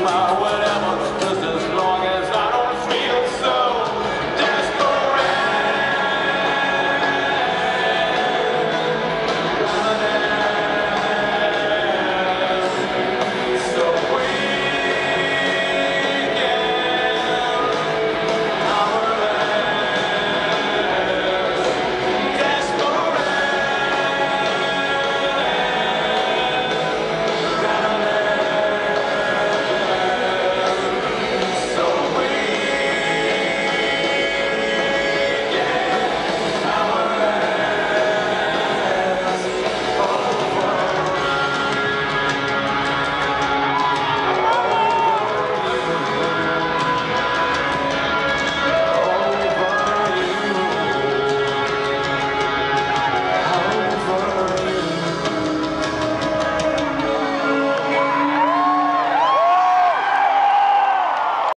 mal